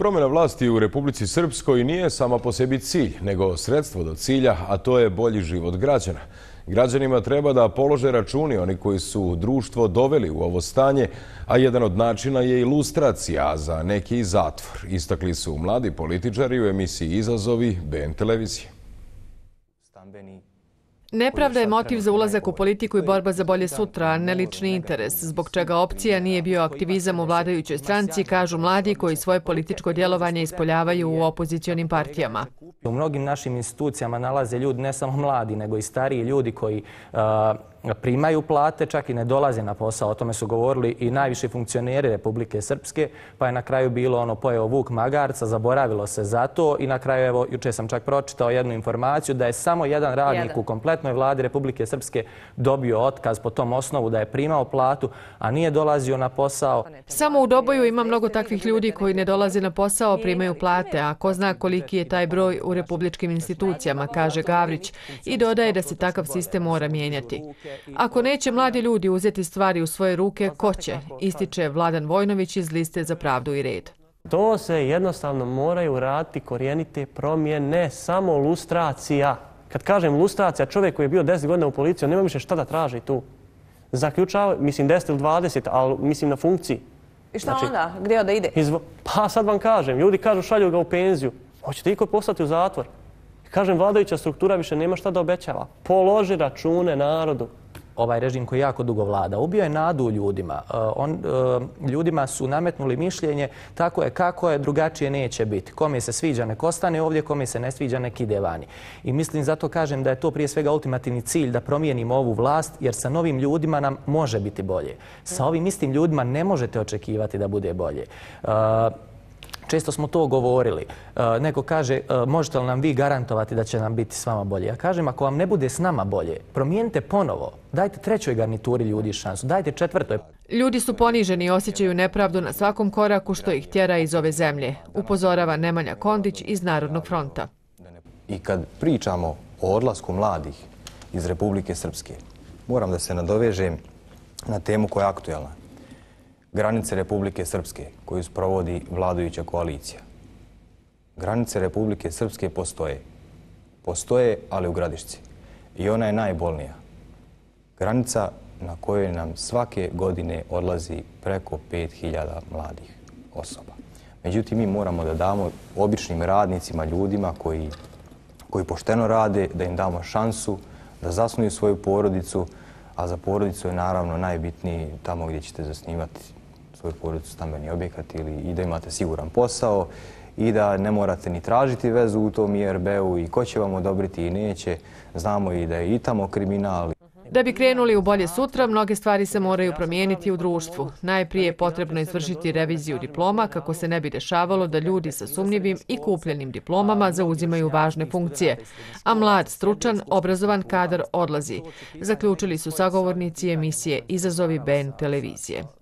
Promjena vlasti u Republici Srpskoj nije sama po sebi cilj, nego sredstvo do cilja, a to je bolji život građana. Građanima treba da polože računi oni koji su društvo doveli u ovo stanje, a jedan od načina je ilustracija, a za neki i zatvor. Istakli su mladi političari u emisiji Izazovi BN televizije. Nepravda je motiv za ulazak u politiku i borba za bolje sutra, a ne lični interes, zbog čega opcija nije bio aktivizam u vladajućoj stranci, kažu mladi koji svoje političko djelovanje ispoljavaju u opozicionim partijama. U mnogim našim institucijama nalaze ljudi, ne samo mladi, nego i stariji ljudi koji primaju plate, čak i ne dolaze na posao. O tome su govorili i najviše funkcioneri Republike Srpske, pa je na kraju bilo ono pojeo Vuk Magarca, zaboravilo se za to i na kraju, evo, juče sam čak pročitao jednu informaciju da je samo jedan radnik u kompletnoj vladi Republike Srpske dobio otkaz po tom osnovu da je primao platu, a nije dolazio na posao. Samo u Doboju ima mnogo takvih ljudi koji ne dolaze na posao, primaju plate, a ko zna koliki je taj broj u republičkim institucijama, kaže Gavrić, i dodaje da se takav sistem mora mijenjati. Ako neće mladi ljudi uzeti stvari u svoje ruke, ko će? Ističe Vladan Vojnović iz liste za pravdu i red. To se jednostavno moraju raditi korijenite promjene, samo lustracija. Kad kažem lustracija, čovjek koji je bio 10 godina u policiji, on nema više šta da traži tu. Zaključava, mislim 10 ili 20, ali mislim na funkciji. I šta znači, onda? Gdje onda ide? Izvo... Pa sad vam kažem, ljudi kažu šalju ga u penziju. Hoćete iko poslati u zatvor? Kažem, vladajuća struktura više nema šta da obećava. Položi račune narodu ovaj režim koji jako dugo vlada. Ubio je nadu ljudima. E, on, e, ljudima su nametnuli mišljenje tako je kako je, drugačije neće biti. Kome se sviđa nek ostane ovdje, kome se ne sviđa nek ide vani. I mislim zato kažem da je to prije svega ultimativni cilj da promijenimo ovu vlast jer sa novim ljudima nam može biti bolje. Sa ovim istim ljudima ne možete očekivati da bude bolje. E, Često smo to govorili. E, neko kaže, e, možete li nam vi garantovati da će nam biti s vama bolje? Ja kažem, ako vam ne bude s nama bolje, promijenite ponovo. Dajte trećoj garnituri ljudi šansu. Dajte četvrtoj. Ljudi su poniženi i osjećaju nepravdu na svakom koraku što ih tjera iz ove zemlje. Upozorava Nemanja Kondić iz Narodnog fronta. I kad pričamo o odlasku mladih iz Republike Srpske, moram da se nadovežem na temu koja je aktuelna granice Republike Srpske koju sprovodi vladujuća koalicija. Granice Republike Srpske postoje. Postoje, ali u gradišci. I ona je najbolnija. Granica na kojoj nam svake godine odlazi preko 5000 mladih osoba. Međutim, mi moramo da damo običnim radnicima, ljudima koji, koji pošteno rade, da im damo šansu da zasnuju svoju porodicu, a za porodicu je naravno najbitniji tamo gdje ćete zasnivati svoju porodicu stambeni objekat ili i da imate siguran posao i da ne morate ni tražiti vezu u tom IRB-u i ko će vam odobriti i neće. Znamo i da je i tamo kriminal. Da bi krenuli u bolje sutra, mnoge stvari se moraju promijeniti u društvu. Najprije je potrebno izvršiti reviziju diploma kako se ne bi dešavalo da ljudi sa sumnjivim i kupljenim diplomama zauzimaju važne funkcije. A mlad, stručan, obrazovan kadar odlazi. Zaključili su sagovornici emisije Izazovi Ben televizije.